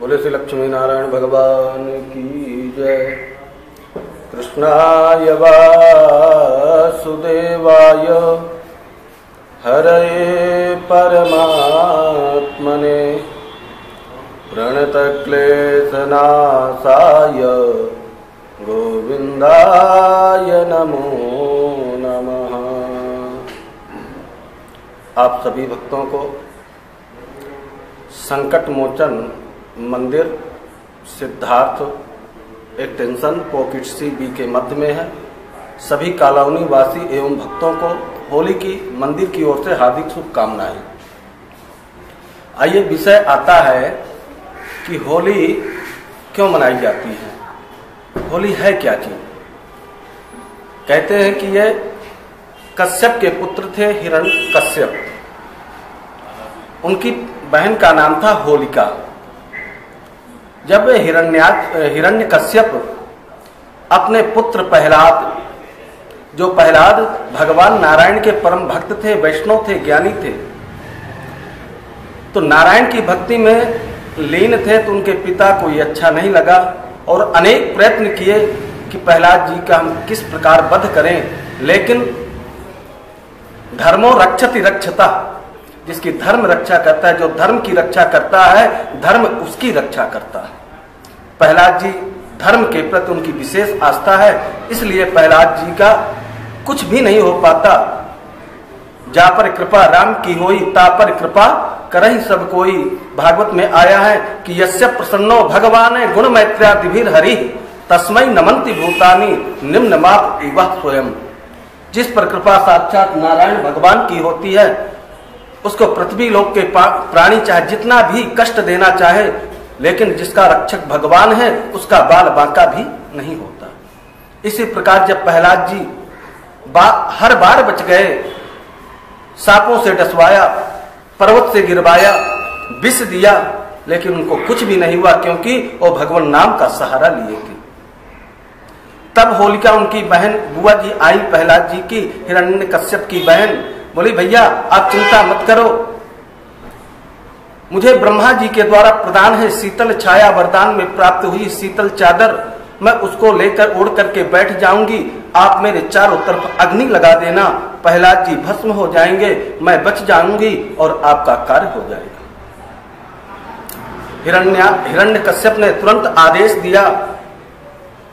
बोले, श्री लक्ष्मी नारायण भगवान की जय। कृष्णाय वासुदेवाय। हरये परमात्मने। प्रणतक्लेशनाशाय। गोविंदाय नमो नमः। आप सभी भक्तों को Sankat Mochan Mandir, Siddharth extension pocket C B के मध्य में है। सभी कालावनी वासी एवं भक्तों को होली की, मंदिर की ओर से हार्दिक शुभकामनाएँ। आइए विषय आता है कि होली क्यों मनाई जाती है? होली है क्या चीज़? कहते हैं कि ये कश्यप के पुत्र थे हिरण कश्यप। उनकी बहन का नाम था होलिका। जब हिरण्याज हिरण्य कश्यप अपने पुत्र प्रहलाद, जो प्रहलाद भगवान नारायण के परम भक्त थे, वैष्णव थे, ज्ञानी थे तो नारायण की भक्ति में लीन थे तो उनके पिता को ये अच्छा नहीं लगा और अनेक प्रयत्न किए कि प्रहलाद जी का हम किस प्रकार वध करें। लेकिन धर्मो रक्षति रक्षता जिसकी धर्म रक्षा करता है, जो धर्म की रक्षा करता है, धर्म उसकी रक्षा करता है। प्रहलाद जी धर्म के प्रति उनकी विशेष आस्था है, इसलिए प्रहलाद जी का कुछ भी नहीं हो पाता। जा पर कृपा राम की होई ता पर कृपा करही सब कोई। भागवत में आया है कि यस्य प्रसन्नो भगवान गुण मैत्र्यादिभिर हरि तस्मय नमंति भूतानी, निम्न माप स्वयं। जिस पर कृपा साक्षात नारायण भगवान की होती है उसको पृथ्वी लोक के प्राणी चाहे जितना भी कष्ट देना चाहे लेकिन जिसका रक्षक भगवान है उसका बाल बांका भी नहीं होता। इसी प्रकार जब प्रहलाद जी बा, हर बार बच गए सांपों से डसवाया पर्वत से गिरवाया विष दिया लेकिन उनको कुछ भी नहीं हुआ क्योंकि वो भगवान नाम का सहारा लिए थे। तब होलिका उनकी बहन बुआ जी आई प्रहलाद जी की हिरण्य कश्यप की बहन बोली, भैया, आप चिंता मत करो। मुझे ब्रह्मा जी के द्वारा प्रदान है शीतल छाया वरदान में प्राप्त हुई शीतल चादर। मैं उसको लेकर उड़ करके बैठ जाऊँगी। आप मेरे चारों तरफ़ अग्नि लगा देना। प्रहलाद जी भस्म हो जाएँगे। मैं बच जाऊँगी और आपका कार्य हो जाएगा। हिरण्य हिरण्य कश्यप ने तुरंत आदेश दिया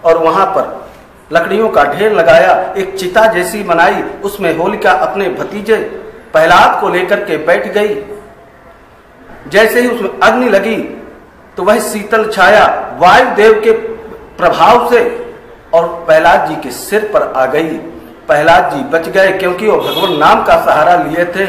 और वहाँ पर लकड़ियों का ढेर लगाया, एक चिता जैसी बनाई उसमें होलिका अपने भतीजे प्रहलाद को लेकर के बैठ गई। जैसे ही उसमें अग्नि लगी तो वह शीतल छाया वायुदेव के प्रभाव से और प्रहलाद जी के सिर पर आ गई। प्रहलाद जी बच गए, क्योंकि वो भगवान नाम का सहारा लिए थे।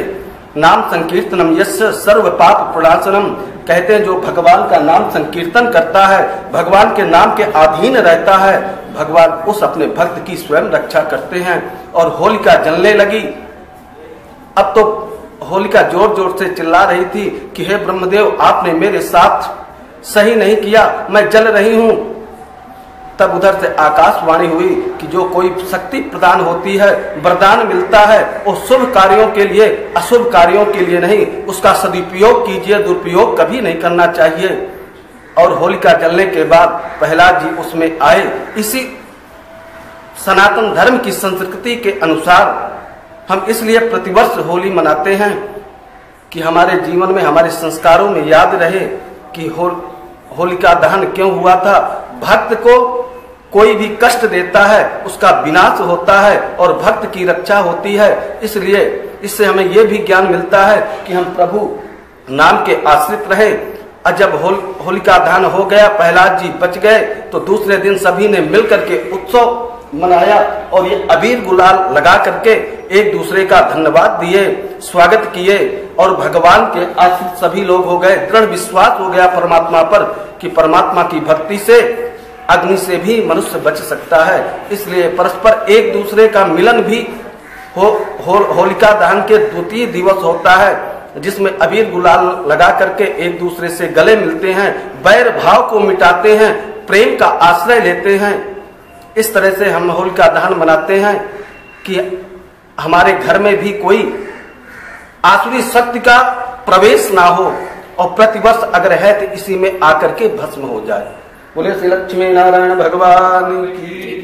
नाम संकीर्तनम यश सर्व पाप प्रणाशनम कहते हैं, जो भगवान का नाम संकीर्तन करता है, भगवान के नाम के अधीन रहता है भगवान उस अपने भक्त की स्वयं रक्षा करते हैं और होलिका जलने लगी। अब तो होलिका ज़ोर ज़ोर से चिल्ला रही थी कि, हे ब्रह्मदेव, आपने मेरे साथ सही नहीं किया, मैं जल रही हूँ। तब उधर से आकाशवाणी हुई कि जो कोई शक्ति प्रदान होती है, वरदान मिलता है, वो शुभ कार्यों के लिए, अशुभ कार्यों के लिए नहीं, उसका सदुपयोग कीजिए, दुरुपयोग कभी नहीं करना चाहिए। और होलिका जलने के बाद प्रहलाद जी उसमें आए। इसी सनातन धर्म की संस्कृति के अनुसार हम इसलिए प्रतिवर्ष होली मनाते हैं कि हमारे जीवन में हमारे संस्कारों में याद रहे कि हो, होलिका दहन क्यों हुआ था। भक्त को कोई भी कष्ट देता है उसका विनाश होता है और भक्त की रक्षा होती है। इसलिए इससे हमें यह भी ज्ञान मिलता है कि हम प्रभु नाम के आश्रित रहे। और जब होल, होलिका दहन हो गया प्रहलाद जी बच गए तो दूसरे दिन सभी ने मिलकर के उत्सव मनाया और ये अबीर गुलाल लगा करके एक दूसरे का धन्यवाद दिए स्वागत किए और भगवान के आश्रित सभी लोग हो गए। दृढ़ विश्वास हो गया परमात्मा पर कि परमात्मा की भक्ति से अग्नि से भी मनुष्य बच सकता है। इसलिए परस्पर एक दूसरे का मिलन भी हो, हो होलिका दहन के द्वितीय दिवस होता है। जिसमें अबीर गुलाल लगा करके एक दूसरे से गले मिलते हैं, बैर भाव को मिटाते हैं, प्रेम का आश्रय लेते हैं। इस तरह से हम होलिका दहन मनाते हैं कि हमारे घर में भी कोई आसुरी शक्ति का प्रवेश ना हो और प्रतिवर्ष अगर है तो इसी में आकर के भस्म हो जाए। बोले श्री लक्ष्मी नारायण भगवान की